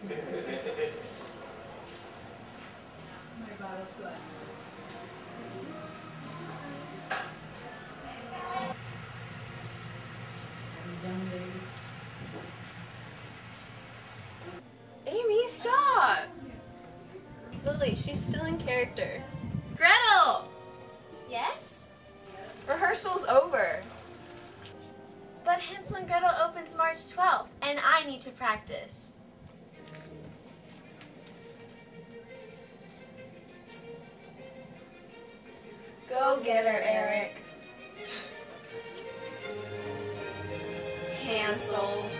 Amy, stop! Lily, she's still in character. Gretel! Yes? Rehearsal's over. But Hansel and Gretel opens March 12th, and I need to practice. Get her, Eric. Hansel.